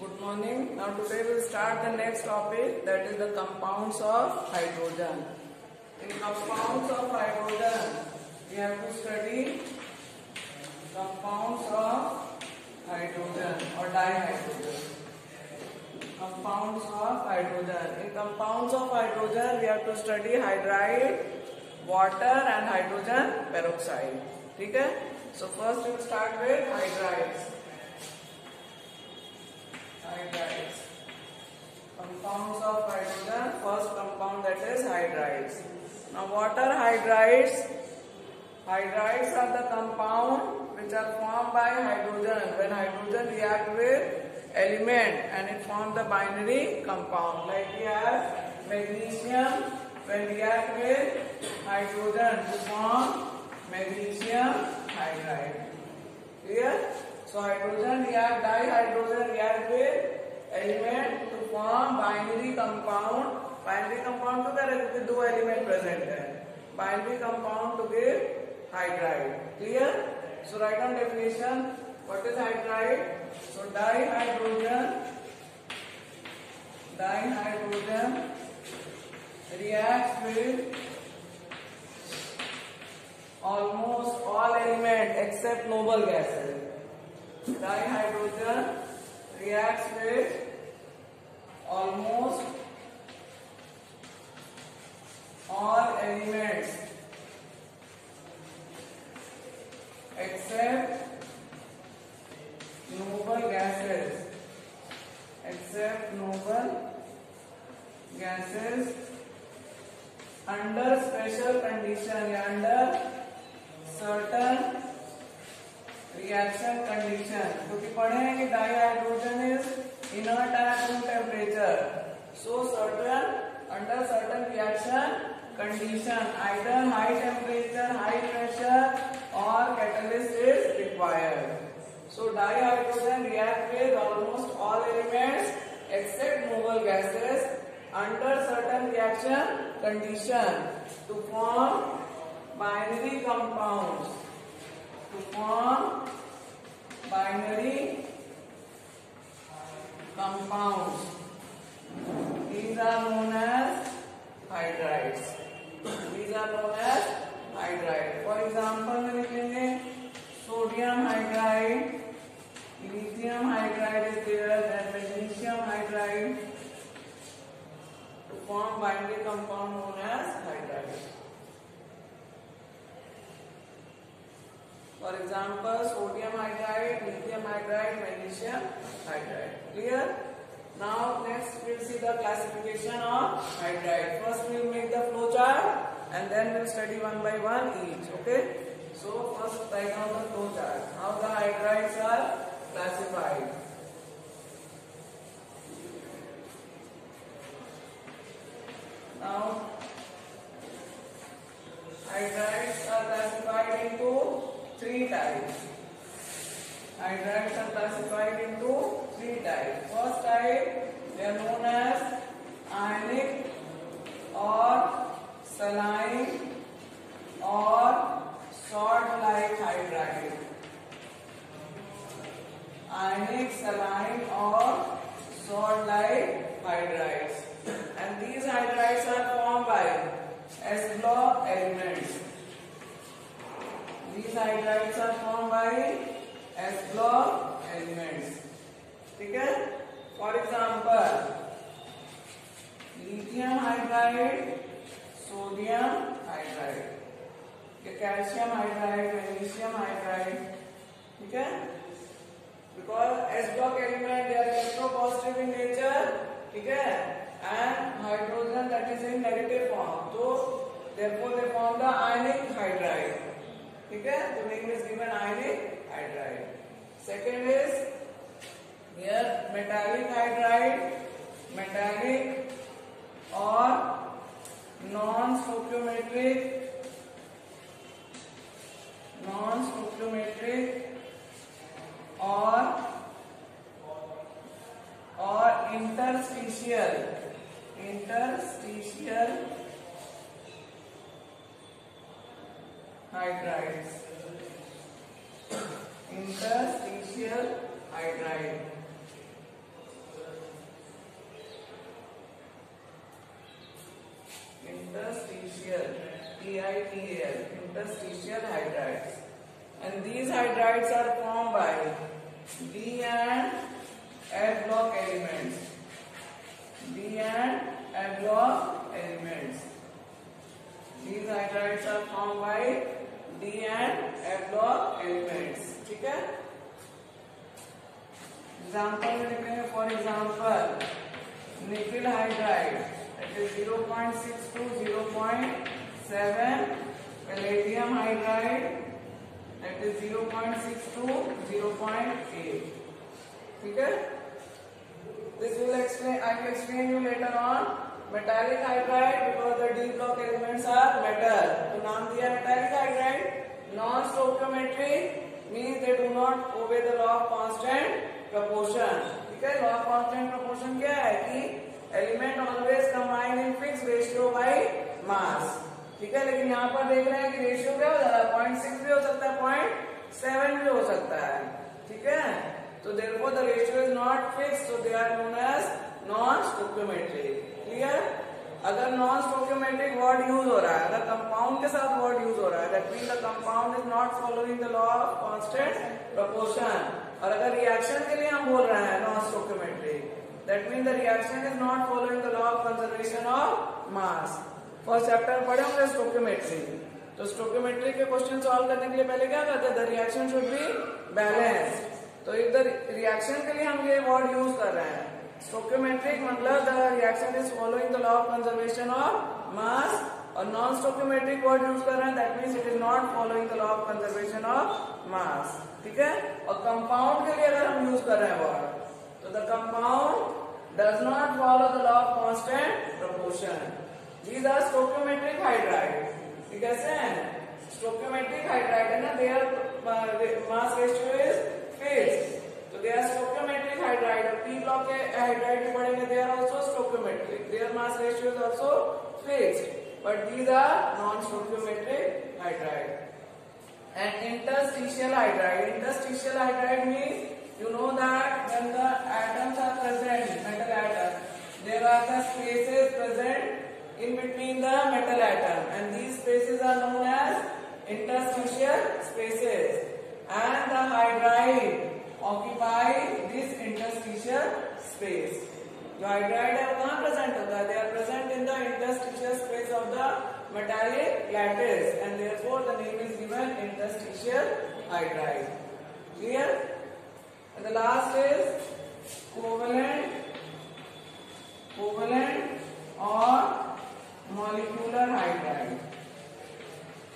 Good morning. Now today we'll start the next topic that is the compounds of hydrogen. In compounds of hydrogen, we have to study compounds of hydrogen or dihydrogen. Compounds of hydrogen. In compounds of hydrogen, we have to study hydride, water and hydrogen peroxide. ठीक है? So first we will start with hydrides. hydrides. Compounds of hydrogen, first compound that is hydrides. Now what are hydrides? Hydrides are the compound which are formed by hydrogen when hydrogen react with element and it forms the binary compound. Like we have magnesium when react with hydrogen to form magnesium hydride. Clear? So hydrogen या dihydrogen gas के element to form binary compound binary compound तो कह रहे दो element present है। Binary compound to get hydride clear so write on definition what is hydride so dihydrogen dihydrogen react with almost all element except noble gases dihydrogen reacts with almost all elements except noble gases except noble gases under special condition under certain reaction condition क्योंकि पढ़े हैं कि dihydrogen is inert at room temperature so certain under certain reaction condition either high temperature high pressure और catalyst is required so dihydrogen react with almost all elements except noble gases under certain reaction condition to form binary compounds. To form binary compounds. These are known as hydrides. These are known as hydride. For example, में लिखेंगे sodium hydride, lithium hydride is there, then magnesium hydride to form binary compound known as hydride. For example, sodium hydride, lithium hydride, magnesium hydride. Clear? Now next we'll see the classification of hydride. First we'll make the flow chart and then we'll study one by one each. Okay? So first write down the flow chart. How the hydrides are classified. Now hydrides are classified into three types. Hydrides are classified into three types. First type, they are known as ionic or saline or salt-like hydride. Ionic, saline or salt-like hydrides. And these hydrides साइक्लाइड्स are form by S block elements ठीक है? For example lithium hydride sodium hydride calcium hydride magnesium hydride ठीक है? Because S block element are electropositive in nature ठीक है? And hydrogen that is in negative form तो therefore they form the ionic hydride ठीक है? तो name is given ionic hydride second is here metallic hydride metallic और non stoichiometric non stoichiometric और और interstitial interstitial hydrides. Interstitial hydride. Interstitial, TITL, interstitial hydrides. And these hydrides are formed by D and F block elements. D and F block elements. These hydrides are formed by D and F elements. ठीक है example में लिखेंगे for example nickel hydride that is 0.6 to 0.7 palladium hydride that is 0.6 to 0.8 ठीक है this will explain I will explain you later on metallic hydride because the D block elements are metal तो नाम दिया metallic hydride non stoichiometry mean they do not obey the law of constant proportion ठीक है? Law of constant proportion क्या है? कि element always combined in fix ratio by mass ठीक है? लेकिन यहाँ पर देख रहे हैं कि रेशियो क्या हो जाता है? पॉइंट सिक्स भी हो सकता है पॉइंट सेवन भी हो सकता है। ठीक है? तो there the ratio is not fix so they are known as non stoichiometry clear अगर नॉन स्टोक्योमेट्रिक वर्ड यूज़ हो रहा है, अगर कंपाउंड के साथ वर्ड यूज़ हो रहा है that mean the compound is not following the law of constant proportion और अगर रिएक्शन के लिए हम बोल रहे हैं non stoichiometric That means the reaction is not following the law of conservation of mass. First chapter पढ़े होंगे स्टोक्योमेट्री तो स्टोक्योमेट्री के क्वेश्चन सॉल्व करने के लिए पहले क्या करते हैं? The reaction should be balance तो इधर रिएक्शन के लिए हम ये वर्ड यूज़ कर रहे हैं. स्टोक्योमेट्रिक मतलब the reaction is following the law of conservation of mass और नॉन स्टोकोमेट्रिक वर्ड यूज़ कर रहे हैं that means it is not following the law of conservation of mass ठीक है? और कंपाउंड के लिए अगर हम यूज़ कर रहे हैं वर्ड तो the compound does not follow the law of constant proportion these are stoichiometric hydride ठीक है स्टोक्योमेट्रिक हाइड्राइड है ना? Their mass rest is fix So they are stoichiometric hydride. P block hydride पढ़ेंगे they are also stoichiometric. Their mass ratio is also fixed. But these are non-stoichiometric hydride. And interstitial hydride. Interstitial hydride means You know that when the atoms are present, metal atom, there are the spaces present in between the metal atom and these spaces are known as interstitial spaces and the hydride occupy this interstitial space. जो hydride है वो कहाँ present होता है they are present in the interstitial space of the metallic lattice and therefore the name is given interstitial hydride. Clear? And the last is covalent, covalent or molecular hydride.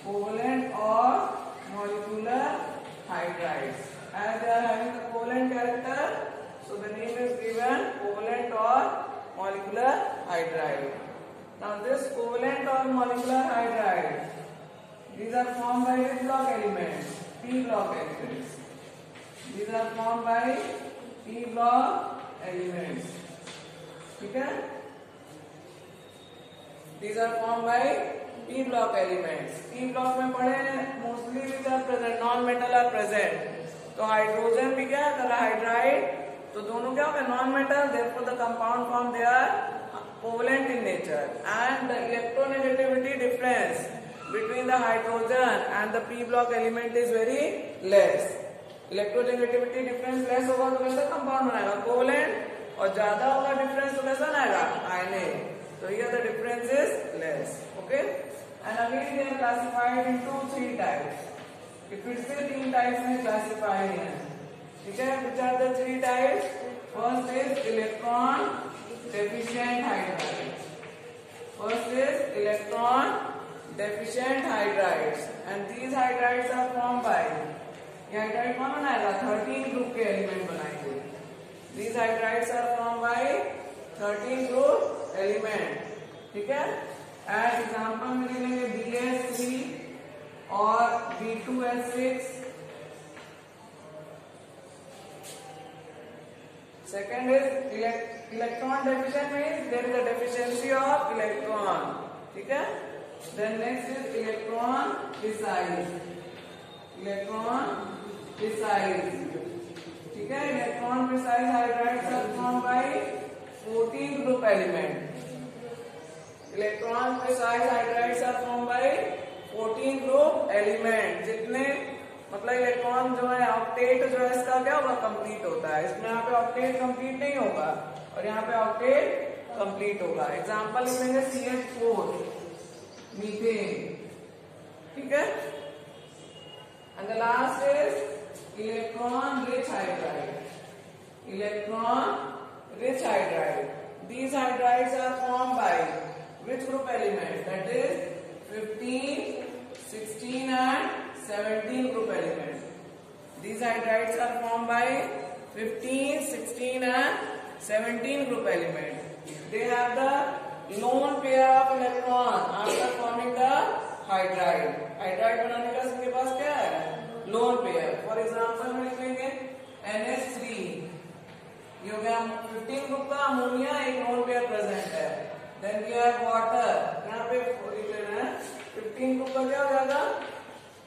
Covalent or molecular hydrides. As they are having the covalent character, so the name is given covalent or molecular hydride. Now this covalent or molecular hydride, these are formed by which block elements? P block elements. These are formed by P block elements. ठीक है These are formed by P block elements. P block में पढ़े mostly which are present, non metal are present. तो hydrogen भी क्या कर है hydride तो दोनों क्या होगा? Non metal therefore the compound form they are covalent in nature and the electronegativity difference between the hydrogen and the p block element is very less electronegativity difference less होगा तो कैसा कंपाउंड बनाएगा? Covalent और ज़्यादा होगा difference तो कैसा बनाएगा? आईने तो ये the difference is less okay and again they are classified into three types फिर से तीन टाइप्स में क्लासिफाइड है। ठीक है which are the three first is electron deficient hydrides first is electron deficient hydrides. And these hydrides are formed by, ये hydride कौन बनाएगा? थर्टीन ग्रुप के एलिमेंट बनाएँगे. These hydrides are form by thirteen group element ठीक है? As example में लेंगे B S three और B two S six Second is elect electron deficient means there is a deficiency of electron. ठीक है? Then next is electron precise. Electron precise. ठीक है electron precise hydrides are form by 14 group element electron precise hydrides are form by 14 group element जितने मतलब electron जो है octet जो है इसका क्या होगा? कंप्लीट होता है। इसमें यहाँ पे ऑक्टेट कंप्लीट नहीं होगा। और यहाँ पे ऑक्टेट कंप्लीट होगा। एग्ज़ाम्पल लिखेंगे सी एच फोर मीथेन ठीक है? And the last is electron rich hydride electron rich hydride These hydrides are formed by which group element? That is 15, 16 and 17 group element. These hydrides are formed by 15, 16 and 17 group element. They have the lone pair of electron after forming the hydride. Hydride बनाने का सबके पास क्या है lone pair. For example में लिखेंगे NH3 ये हो गया 15 ग्रुप का अमोनिया एक नोन पेयर प्रेजेंट है देन वी हैव वाटर यहाँ पे लिख लेना है 15 ग्रुप का क्या हो जाएगा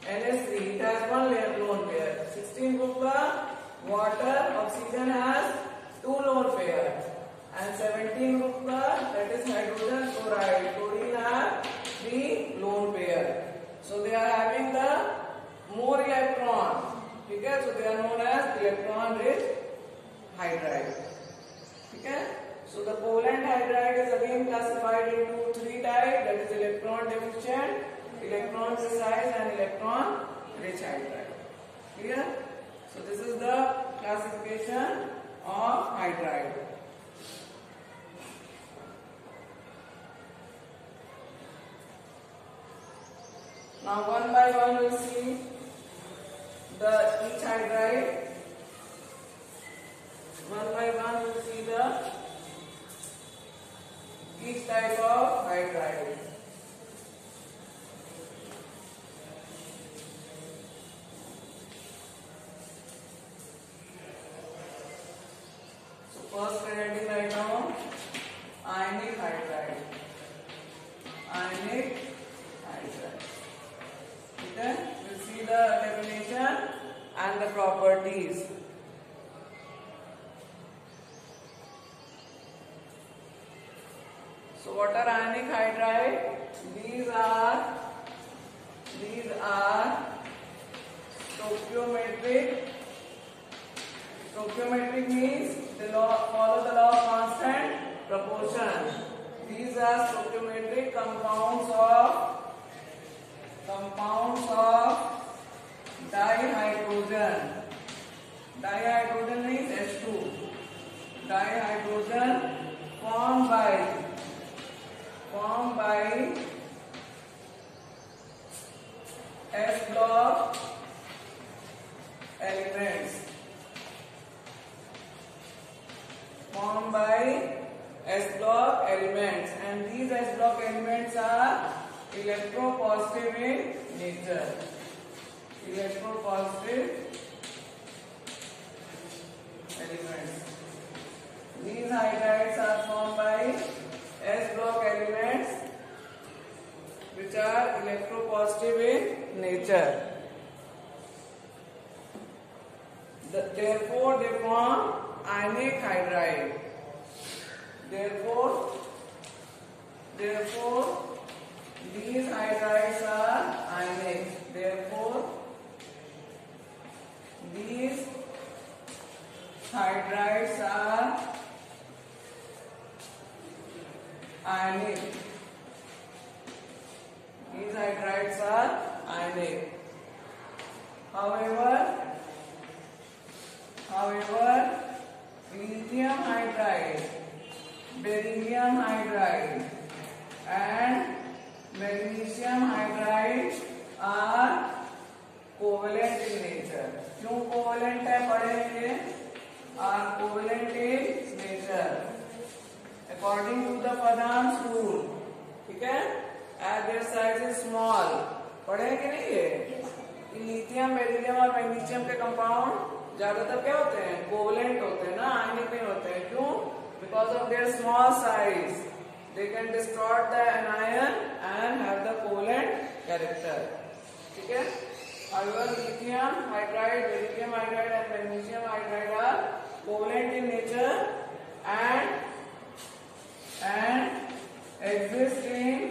NH3 it has one layer, lone pair 16 group का water oxygen has two lone pair and 17 group that is hydrogen chloride chlorine have three lone pair so they are having the more electron ठीक है so they are known as electron rich hydride. Okay? So the covalent hydride is again classified into three types that is electron deficient, electron precise and electron rich hydride. Clear? So this is the classification of hydride. Now one by one we'll see the each hydride one by one you see the each type of hydride. First right now ionic hydride. Ionic hydride. Okay, we'll see the definition and the properties. So what are ionic hydride? These are these are stoichiometric. Stoichiometric means they follow the law of constant proportion. These are stoichiometric compounds of compounds of dihydrogen. Dihydrogen means H2. Dihydrogen formed by formed by S block elements formed by S block elements and these S block elements are electropositive in nature electropositive elements these hydrides are formed by S block elements which are electropositive in nature. The, therefore, they form ionic hydride. Therefore, therefore, these hydrides are ionic. Therefore, these hydrides are ionic. These hydrides are ionic. However, however, lithium hydride, beryllium hydride, and magnesium hydride are covalent in nature. क्यों covalent है पढ़ेंगे are covalent in nature. according to the Padam's rule. ठीक है as their size is small. पढ़ेंगे नहीं ये lithium beryllium और magnesium के कंपाउंड ज़्यादातर क्या होते हैं कोवलेंट होते हैं ना आयनिक नहीं होते हैं क्यों because of their small size they can distort the anion and have the covalent character ठीक है however lithium hydride lithium hydride and magnesium hydride are covalent in nature and and exist in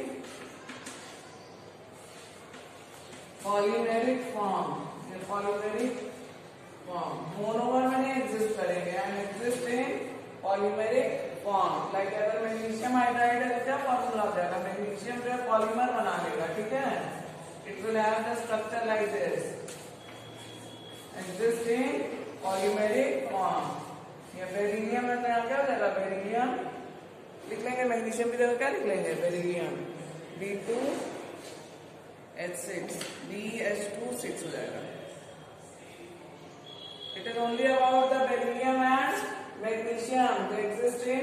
polymeric form in polymeric form monomer mein exist karenge and exist in polymeric form. Like अगर magnesium hydride है तो क्या formula आ जाएगा magnesium जो है polymer बना लेगा ठीक है? It will have the structure like this in polymeric form. ये बेरिलियम है तो यहाँ क्या हो जाएगा बेरिलियम लिख लेंगे मैग्नीशियम की जगह क्या लिख लेंगे beryllium B two H six B H two six हो जाएगा It is only about the beryllium and magnesium they exist in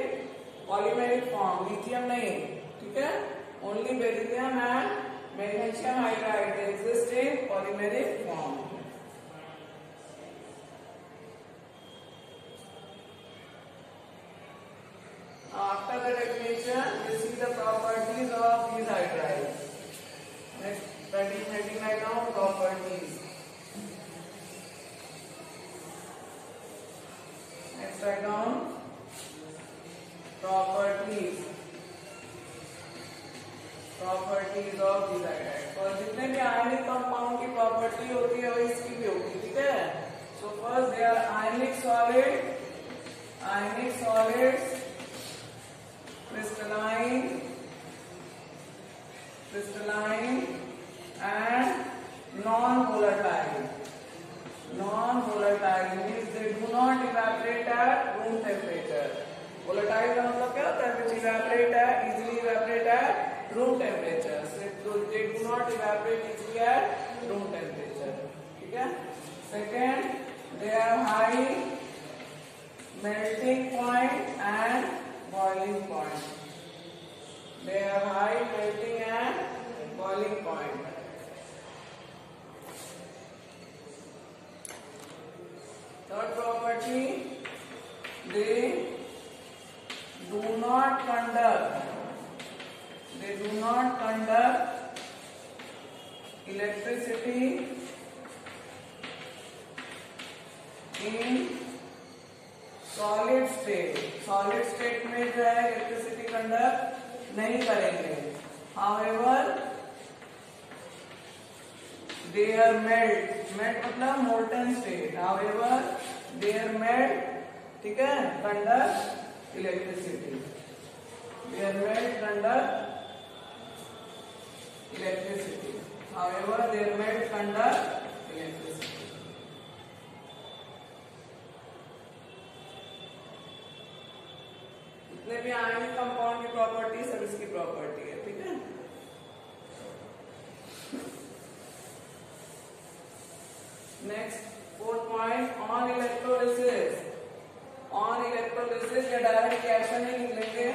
polymeric form, lithium नहीं, ठीक है? Only beryllium and magnesium hydride they exist in polymeric form after the definition hexagon properties. Properties of the diatide और जितने भी ionic compound की property होती है, वो इसकी भी होती ठीक है? So first they ionic solid ionic solid crystalline crystalline and non volatile non volatile room temperature. Volatile का मतलब क्या होता है? Evaporate at easily evaporate at room temperature. So they do not evaporate easily at room temperature. ठीक है? Second, they have high melting point and boiling point. They have high melting and boiling point. Third property, they do not conduct, they do not conduct electricity in solid state solid state में जो है electricity conduct नहीं करेंगे। However they are melt melt मतलब molten state however they are melt ठीक है? Conduct electricity they are conduct electricity however they are melt conduct electricity जितने भी आयनिक कंपाउंड की प्रॉपर्टी सब इसकी प्रॉपर्टी है, ठीक है? Next fourth point on electrolysis electrolysis direct reaction ही लिख लेंगे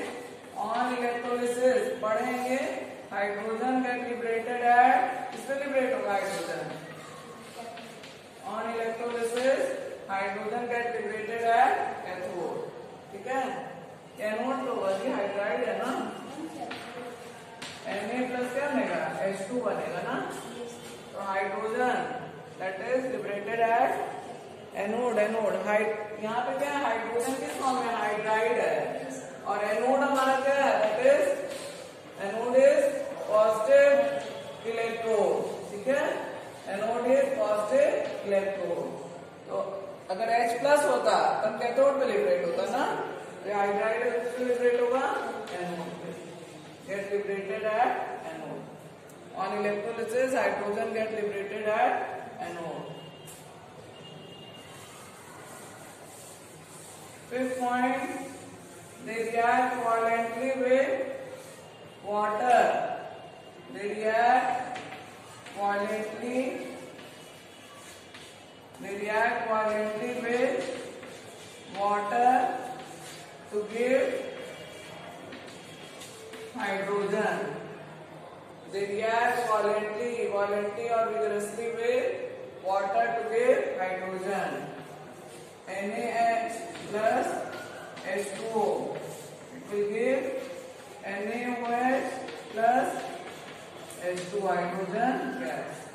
ऑन इलेक्ट्रोलिसिस पढ़ेंगे। हाइड्रोजन गेट लिबरेटेड एट किससे लिबरेट होगा hydrogen on electrolysis hydrogen get liberated at cathode ठीक है? एनोड तो जी हाइड्राइड है ना? Na प्लस क्या बनेगा? एच टू बनेगा ना? तो hydrogen that is liberated at anode anode hide यहाँ पे क्या है? हाइड्रोजन किस फॉर्म में हाइड्राइड है। और एनोड हमारा क्या है? That is anode is positive electrode ठीक है? एनोड इज़ पॉजिटिव इलेक्ट्रोड तो अगर H प्लस होता तब कैथोड पे लिबरेट होता ना? तो हाइड्राइड किससे लिबरेट होगा? एनोड पे। Get liberated at anode. On electrolysis, hydrogen get liberated at anode. Fifth point, they react violently with water. They react violently. They react violently with water to give hydrogen. They react violently, violently or vigorously with water to give hydrogen. NaH plus H2O. It will give NaOH plus H2 hydrogen gas.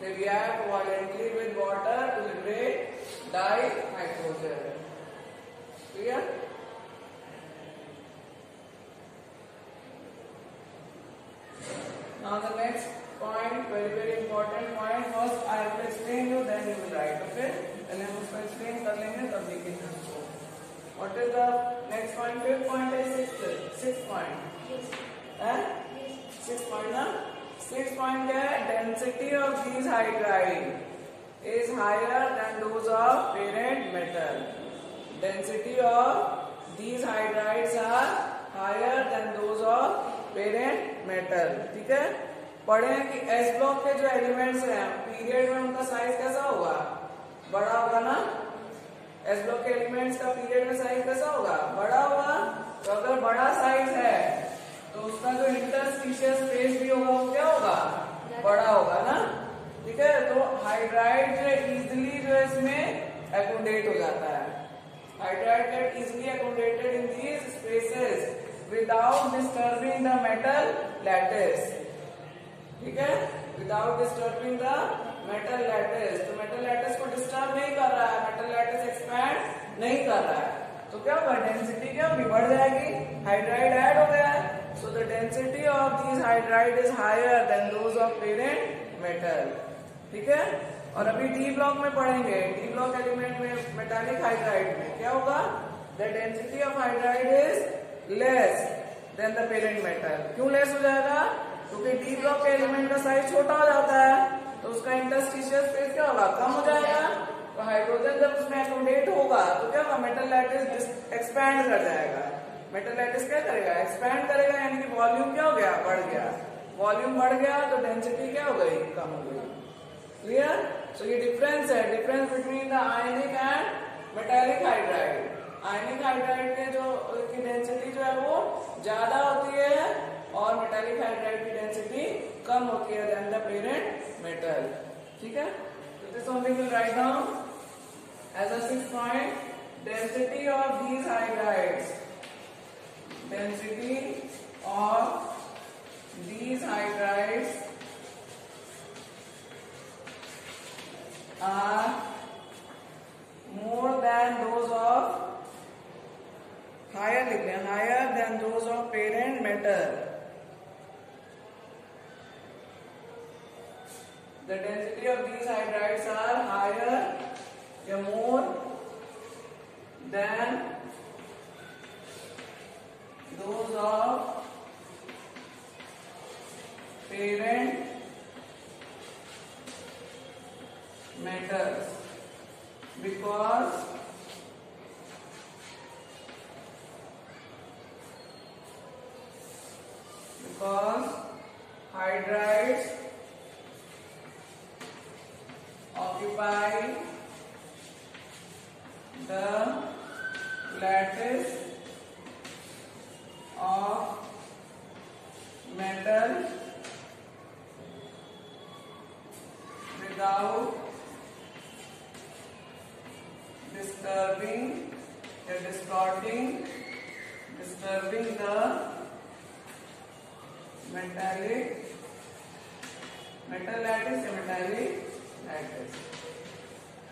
They react violently with water to liberate dihydrogen. Clear? Now the next point, very very important point. First I to explain you, then you will write. Okay? पहले हम उसको explain कर लेंगे तब देखेंगे उसको। What is the next point fifth point है six six point six point ना सिक्स पॉइंट है density of these hydride is higher than those of parent metal density of these hydrides are higher than those of parent metal ठीक है? पढ़े हैं कि S block के जो elements हैं पीरियड में उनका साइज़ कैसा होगा? बड़ा होगा ना? एस ब्लॉक के एलिमेंट्स का पीरियड में साइज़ कैसा होगा? बड़ा होगा? तो अगर बड़ा साइज़ है तो उसका जो इंटरस्टिशियल स्पेस भी होगा, वो क्या होगा? बड़ा होगा ना? ठीक है? तो हाइड्राइड जो है इजिली जो है इसमें एकोमोडेट हो जाता है। Hydride get easily accommodated in these spaces without disturbing the metal lattice ठीक है? Without disturbing the metal lattice तो मेटल लैटिस को डिस्टर्ब नहीं कर रहा है. मेटल लैटिस एक्सपैंड नहीं कर रहा है. तो क्या होगा डेंसिटी क्या? होगी बढ़ जाएगी. हाइड्राइड ऐड हो गया है. So the density of this hydride is higher than those of parent metal ठीक है? और अभी डी ब्लॉक में पढ़ेंगे. डी ब्लॉक एलिमेंट में मेटालिक हाइड्राइड में क्या होगा? The density of hydride is less than the parent metal क्यों लेस हो जाएगा? क्योंकि डी ब्लॉक के एलिमेंट का साइज़ छोटा हो जाता है. तो उसका इंटरस्टिशियल स्पेस क्या होगा? कम हो जाएगा? तो हाइड्रोजन जब उसमें एकोमोडेट होगा तो क्या होगा? मेटल लैटिस एक्सपैंड कर जाएगा। मेटल लैटिस क्या करेगा? एक्सपैंड करेगा, यानी कि वॉल्यूम क्या हो गया? बढ़ गया। वॉल्यूम बढ़ गया तो डेंसिटी क्या हो गई? कम हो गई। क्लियर सो ये डिफरेंस है। Difference between the ionic and metallic hydride ionic hydride के जो, की डेंसिटी जो है वो ज़्यादा होती है, और मेटेलिक हाइड्राइड की डेंसिटी कम होती है देन द पेरेंट मेटल ठीक है? This only will write down as a six point density of these hydrides density of these hydrides are more than those of higher लिख लें higher than those of parent metal. The density of these hydrides are higher या more than those of parent metals because because hydrides occupy the lattice of metal without disturbing or distorting disturbing the metallic metal lattice metallic lattice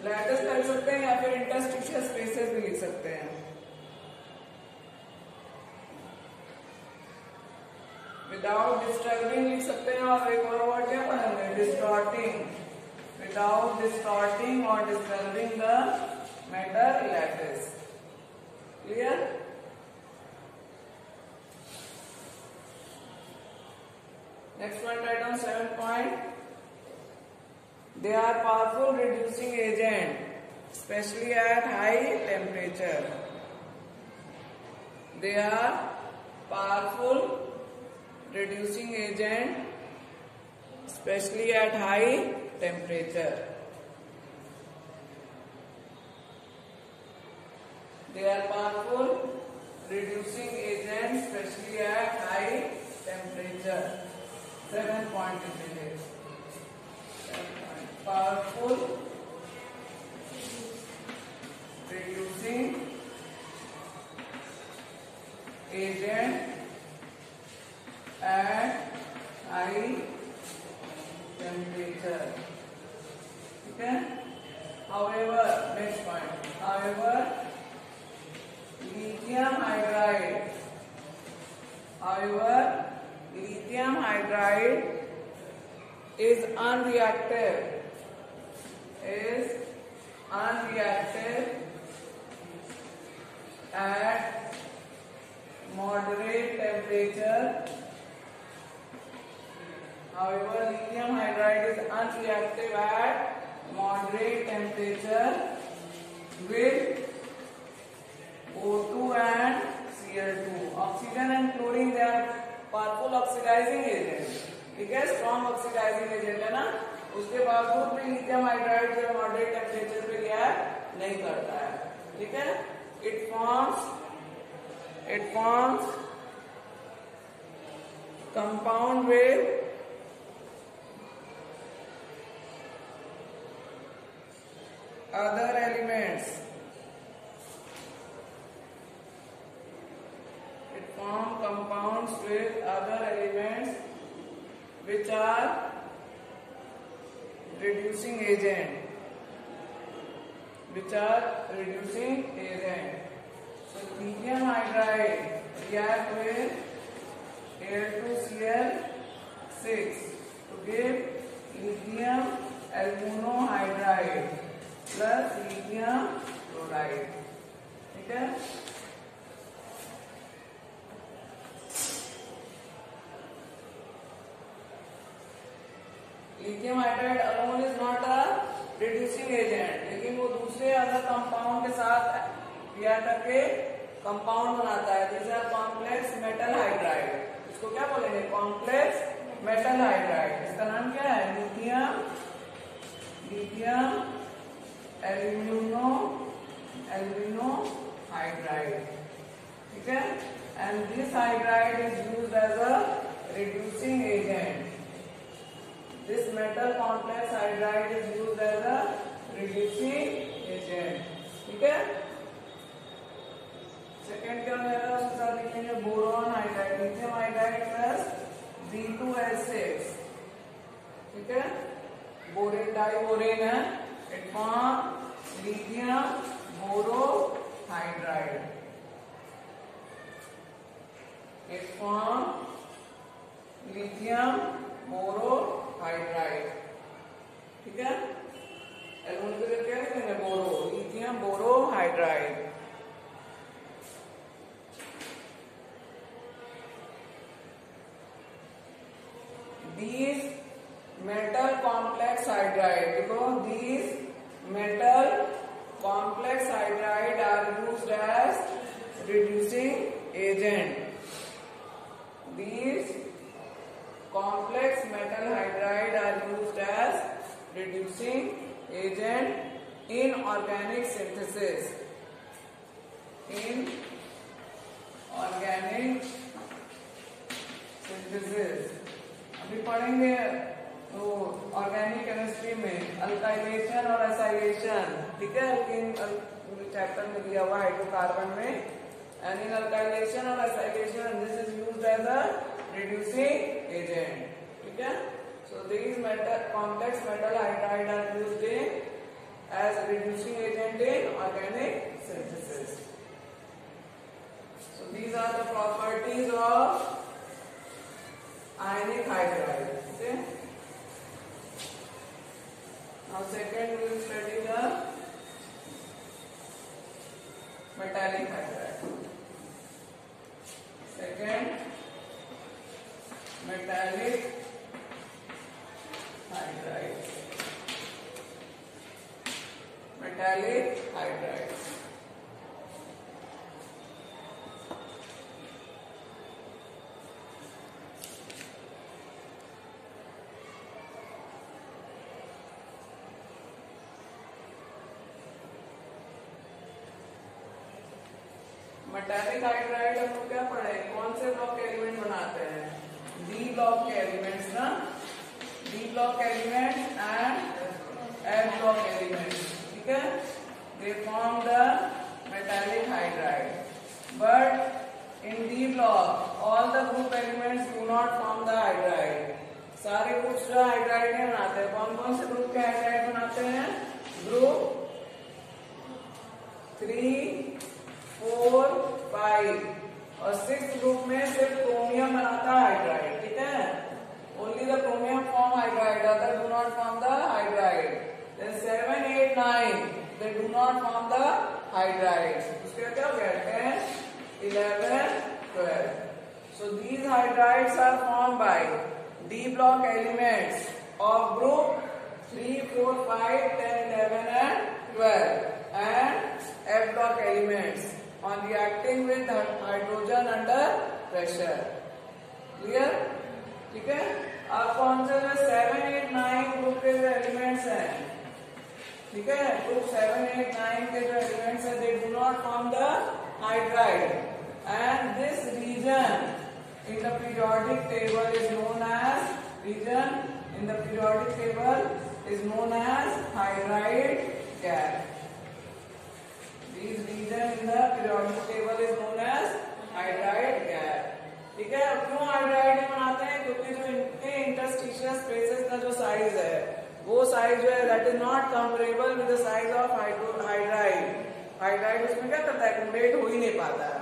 lattice कर सकते हैं या फिर interstitial spaces भी लिख सकते हैं। विदाउट डिस्टर्बिंग लिख सकते हैं और एक और वर्ड क्या पढ़ेंगे? डिस्टॉर्टिंग विदाउट डिस्टॉर्टिंग और disturbing the matter lattice clear next point on seven point They are powerful reducing agent, especially at high temperature. They are powerful reducing agent, especially at high temperature. They are powerful reducing agent, especially at high temperature. 7 point is powerful reducing agent at high temperature. Okay? However, next point. However, lithium hydride. However, lithium hydride is unreactive. Is unreactive at moderate temperature. However, lithium hydride is unreactive at moderate temperature with O2 and Cl2. Oxygen and chlorine they are powerful oxidizing agents. ठीक है strong oxidizing agent है ना उसके बावजूद भी lithium hydride जो moderate temperature पे गया नहीं करता है। ठीक है? It forms it forms compound with other elements it form compounds with other elements which are reducing agent. Which are reducing agent. So lithium hydride react with Al2Cl6 to give lithium aluminohydride plus lithium chloride. ठीक है lithium hydride alone is not a reducing agent लेकिन वो दूसरे other compound के साथ react करके compound बनाता है। This are complex metal hydride इसको क्या बोलेंगे? कॉम्प्लेक्स मेटल हाइड्राइड इसका नाम क्या है? Lithium lithium alumino alumino hydride ठीक है? And this hydride is use as a reducing agent This metal complex hydride is used as a reducing agent. ठीक है? सेकेंड क्या हो? जाएगा उसके साथ लिखेंगे boron hydride lithium hydride plus B two S six ठीक है? बोरेन डाइबोरेन है. It lithium boro hydride form lithium boro hydride ठीक है? एलुमिनियम क्या लिखेंगे boro lithium boro hydride these metal complex hydride देखो these metal complex hydride are use as reducing agent these complex metal hydride are used as reducing agent in organic synthesis. In organic synthesis. अभी पढ़ेंगे तो organic chemistry में alkylation और acylation ठीक है? Alkene chapter में दिया हुआ हाइड्रोकार्बन में। एंड इन अल्काइलेशन और acylation this is used as a reducing agent. Okay? So these metal, complex metal hydride are used in as reducing agent in organic synthesis. So these are the properties of ionic hydride. Okay? Now second we will study the metallic hydride. Second hydride metallic hydride metallic hydride हम क्या पढ़े कौन से block के element बनाते हैं? Block के elements ना D block element and F block elements ठीक है? They form the metallic hydride but in D block all the group elements do not form the hydride सारे ग्रुप्स जो हाइड्राइड नहीं बनाते हैं कौन कौन से ग्रुप के हाइड्राइड बनाते हैं? ग्रुप थ्री फोर फाइव और सिक्स ग्रुप में सिर्फ़ क्रोमियम बनाता हाइड्राइड है only the chromium form hydride other do not form the hydride then 7 8 9 they do not form the hydrides. उसके क्या हो गया ten eleven twelve So these hydrides are formed by D block elements of group 3, 4, 5, 10, 11 and 12 and F block elements on reacting with hydrogen under pressure. Clear? ठीक है? अब कौन से जो सेवन एट नाइन ग्रुप के जो एलिमेंट्स हैं? ठीक है? ग्रुप सेवन एट नाइन के जो एलिमेंट्स हैं they do not form the hydride and this region in the periodic table is known as region in the periodic table is known as hydride gap This region in the periodic table is known as hydride gap. ठीक है क्यों आर्ब्राइडी बनाते हैं? क्योंकि जो इनके इंटरस्टिशियस spaces का जो साइज़ है, वो साइज़ जो है that is not comparable with size of hydro hydride hydride उसमें क्या करता है? मेट हो ही नहीं पाता है।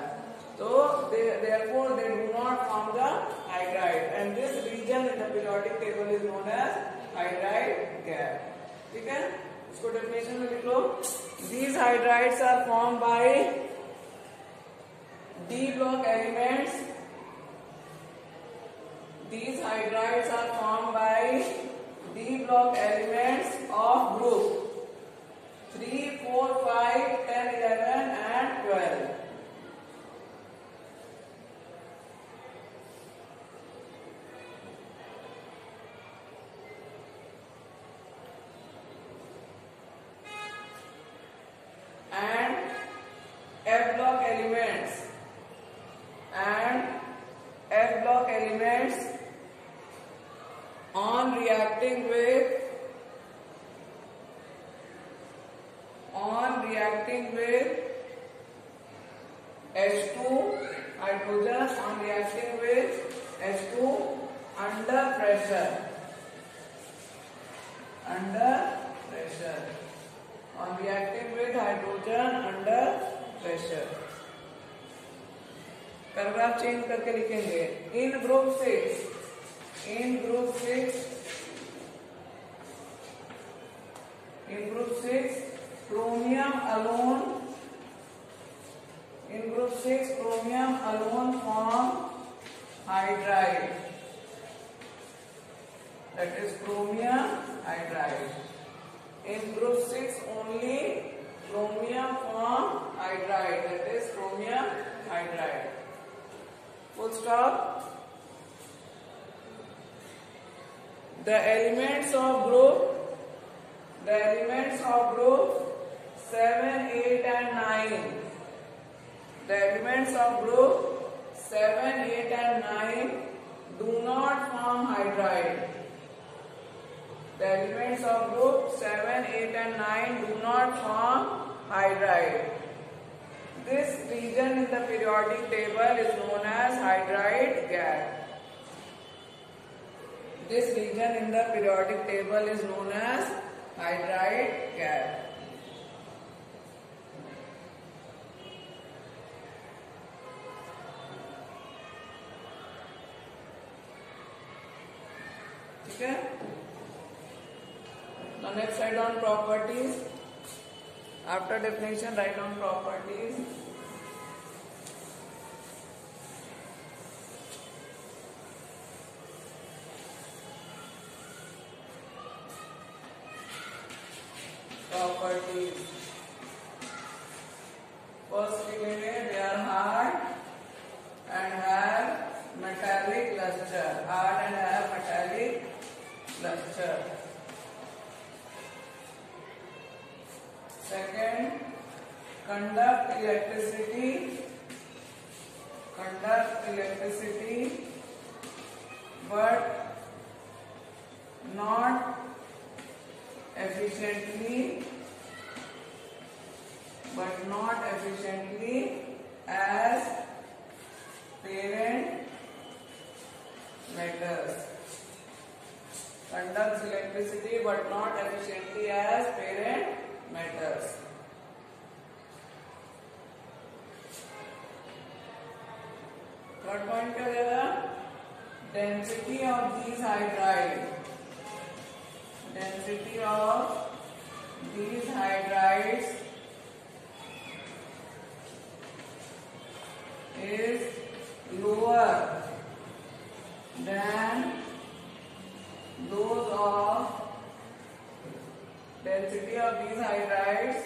तो therefore they do not form the hydride and this region in the table is known as hydride gap ठीक है? इसको डेफिनेशन में लिख लो। These hydrides are form by D block elements These hydrides are formed by D block elements of group 3, 4, 5, 10, 11 and 12. Reacting with H two hydrogen on reacting with H two under pressure under pressure on reacting with hydrogen under pressure paragraph change करके लिखेंगे। In group six in group six in group six Chromium alone, in group 6, chromium alone form hydride. That is chromium hydride. In group 6 only chromium form hydride. That is chromium hydride. Full stop. The elements of group the elements of group 7, 8 and 9. The elements of group 7, 8 and 9 do not form hydride. The elements of group 7, 8 and 9 do not form hydride. This region in the periodic table is known as hydride gap. This region in the periodic table is known as hydride gap. okay. Now next write down properties. After definition write down properties. Efficiently as parent metals. Conducts electricity but not efficiently as parent metals. Third point क्या देगा density of these hydride density of these hydrides is lower than those of density of these hydrides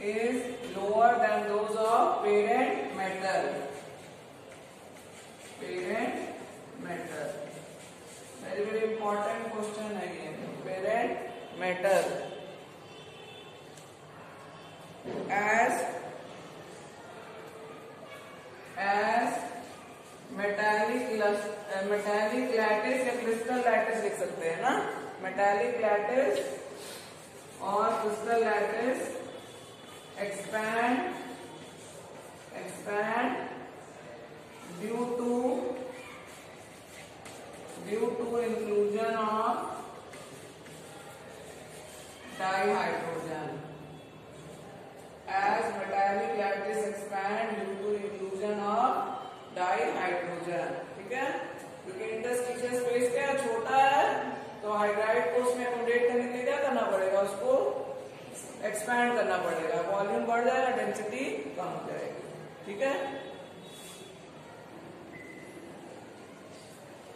is lower than those of parent metal. Parent metal. Very very important question again. Parent metal. As as metallic metallic lattice या crystal lattice लिख सकते हैं ना? Metallic lattice और crystal lattice expand expand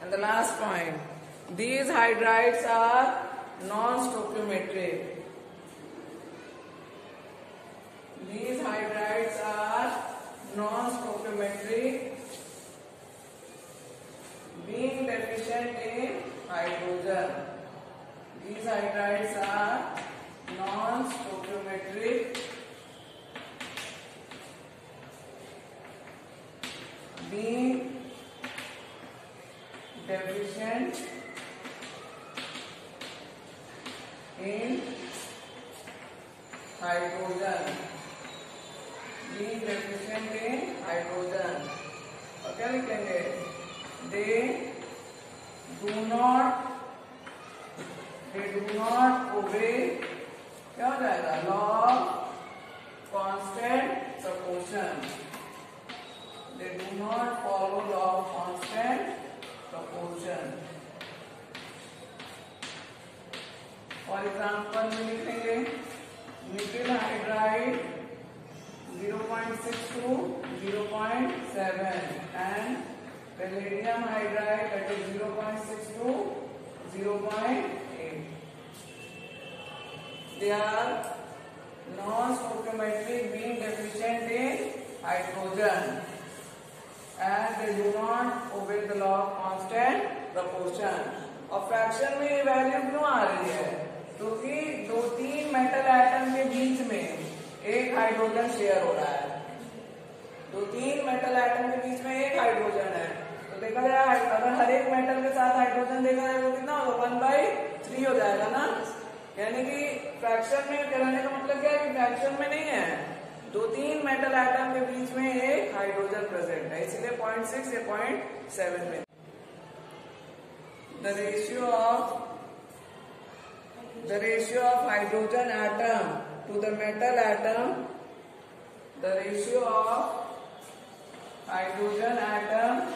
And the last point, these hydrides are non-stoichiometric. क्या लिखेंगे? They do not they do not obey. क्या हो जाएगा? Law of constant proportion they do not follow law of constant proportion for example में लिखेंगे nickel hydride zero point six to zero point seven and palladium hydride that is zero point six to zero point eight they are non stoichiometry being deficient in hydrogen and they do not obey the law of constant proportion और fraction में ये value क्यों आ रही है? क्योंकि दो तीन मेटल आइटम के बीच में एक हाइड्रोजन शेयर हो रहा है। दो तीन मेटल आइटम के बीच में एक हाइड्रोजन है। तो देखा जाए, अगर हर एक मेटल के साथ हाइड्रोजन देखा जाए तो कितना होगा? वन बाई थ्री हो जाएगा ना? यानी कि फ्रैक्शन में कहने का मतलब क्या है कि फ्रैक्शन में नहीं है। दो तीन मेटल आइटम के बीच में एक हाइड्रोजन प्रेजेंट है। इसलिए पॉइंट सिक्स या पॉइंट सेवन में। The ratio of the ratio of hydrogen atom to the metal atom the ratio of hydrogen atom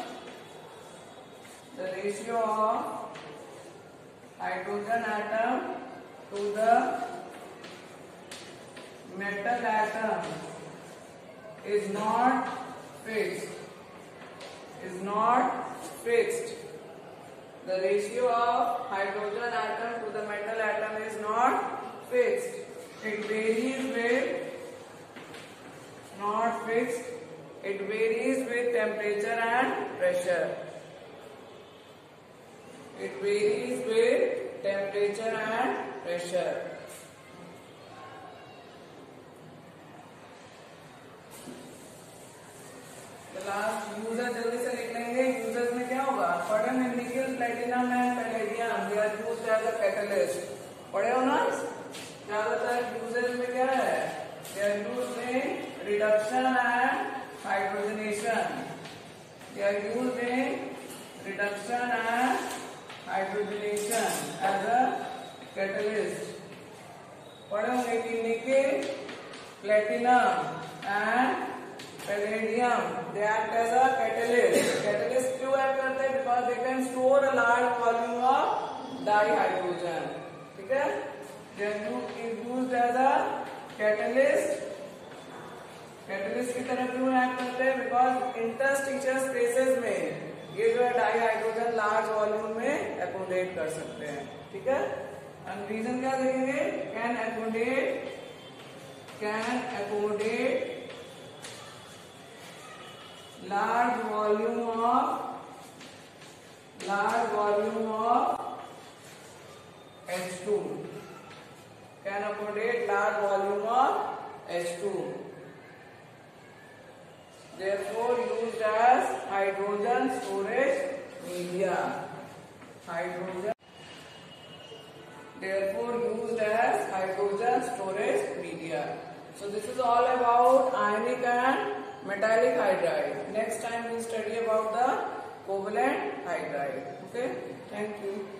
the ratio of hydrogen atom to the metal atom is not fixed is not fixed. The ratio of hydrogen atom to the metal atom is not fixed. It varies with not fixed it varies with temperature and pressure it varies with temperature and pressure. Last user जल्दी से लिख लेंगे users में क्या होगा में nickel platinum and palladium they are used as a catalyst पढ़े हो ना ज़्यादातर यूज़र्स में क्या है? Are used reduction and hydrogenation are used reduction and hydrogenation as a catalyst. पढ़े होंगे कि nickel platinum and palladium they act as a catalyst catalyst क्यों एक्ट करते हैं? Because they can store a large volume of dihydrogen ठीक है? They are used as a catalyst catalyst की तरह क्यों एक्ट करते हैं? बिकॉज़ इंटरस्टिशियल स्पेसेस में ये जो है डाई हाइड्रोजन लार्ज वॉल्यूम में एकोमोडेट कर सकते हैं। ठीक है? एंड रीजन क्या देखेंगे? Can accommodate can accommodate large volume of, large volume of H2 can accommodate large volume of H2 therefore used as hydrogen storage media. Hydrogen. Therefore used as hydrogen storage media. So this is all about ionic and metallic hydride. Next time we'll study about the covalent hydride. Okay? Thank you